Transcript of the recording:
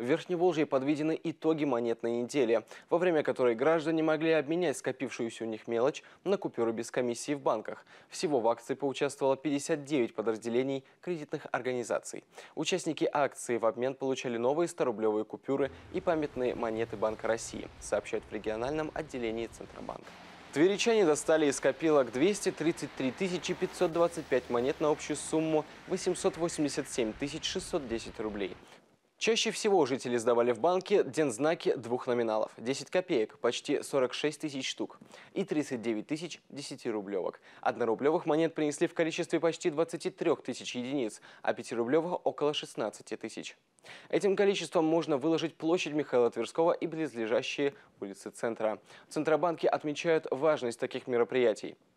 В Верхневолжье подведены итоги монетной недели, во время которой граждане могли обменять скопившуюся у них мелочь на купюры без комиссии в банках. Всего в акции поучаствовало 59 подразделений кредитных организаций. Участники акции в обмен получали новые 100-рублевые купюры и памятные монеты Банка России, сообщают в региональном отделении Центробанка. Тверичане достали из копилок 233 525 монет на общую сумму 887 610 рублей. Чаще всего жители сдавали в банке дензнаки двух номиналов – 10 копеек, почти 46 тысяч штук, и 39 тысяч 10-рублевок. Однорублевых монет принесли в количестве почти 23 тысяч единиц, а пятирублевых – около 16 тысяч. Этим количеством можно выложить площадь Михаила Тверского и близлежащие улицы центра. В Центробанке отмечают важность таких мероприятий –